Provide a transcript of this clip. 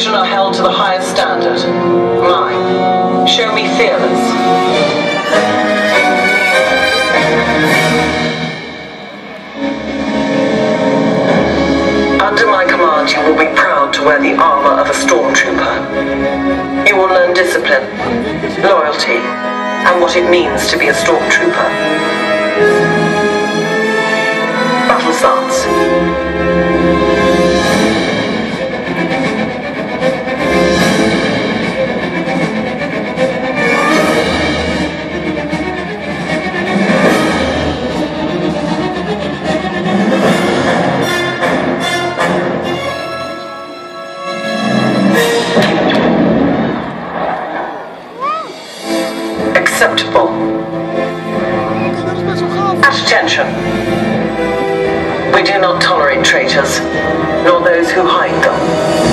division are held to the highest standard. Mine. Show me fearless. Armor of a stormtrooper. You will learn discipline, loyalty, and what it means to be a stormtrooper. Acceptable. Dat is best wel gaaf. At attention. We do not tolerate traitors, nor those who hide them.